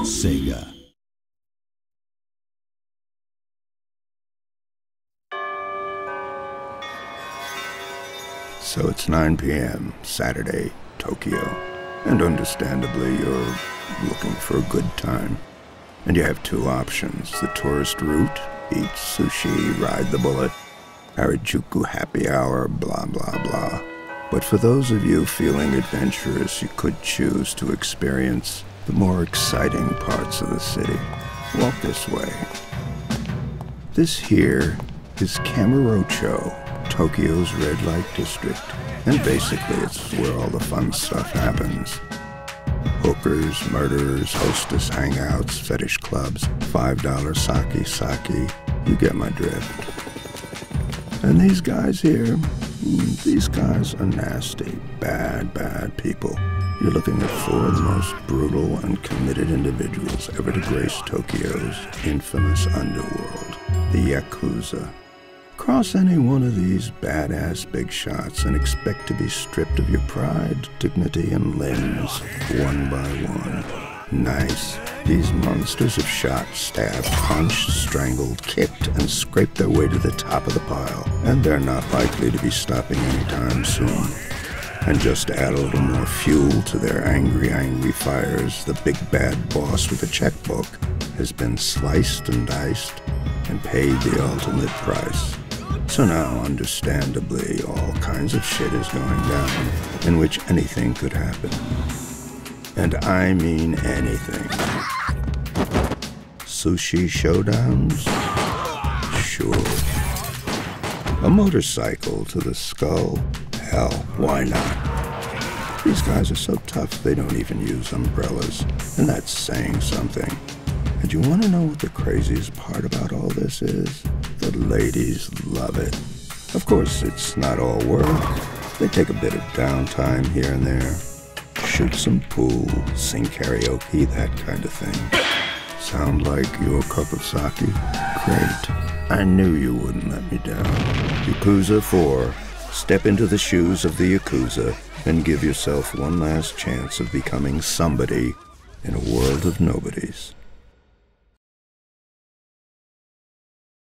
Sega. So it's 9 p.m., Saturday, Tokyo. And understandably, you're looking for a good time. And you have two options the tourist route, eat sushi, ride the bullet, Harajuku happy hour, blah, blah, blah. But for those of you feeling adventurous, you could choose to experience the more exciting parts of the city. Walk this way. This here is Kamurocho, Tokyo's red light district. And basically, it's where all the fun stuff happens. Hookers, murderers, hostess hangouts, fetish clubs, $5 sake sake. You get my drift. And these guys here, mm, these guys are nasty, bad, bad people. You're looking at four of the most brutal and committed individuals ever to grace Tokyo's infamous underworld, the Yakuza. Cross any one of these badass big shots and expect to be stripped of your pride, dignity, and limbs, one by one. Nice. These monsters have shot, stabbed, punched, strangled, kicked, and scraped their way to the top of the pile, and they're not likely to be stopping anytime soon. And just to add a little more fuel to their angry, angry fires, the big bad boss with a checkbook has been sliced and diced and paid the ultimate price. So now, understandably, all kinds of shit is going down in which anything could happen. And I mean anything. Sushi showdowns? Sure. A motorcycle to the skull? Hell, why not? These guys are so tough they don't even use umbrellas, and that's saying something. And you want to know what the craziest part about all this is? The ladies love it. Of course, it's not all work. They take a bit of downtime here and there. Shoot some pool, sing karaoke, that kind of thing. Sound like your cup of sake? Great. I knew you wouldn't let me down. Yakuza 4. Step into the shoes of the Yakuza and give yourself one last chance of becoming somebody in a world of nobodies.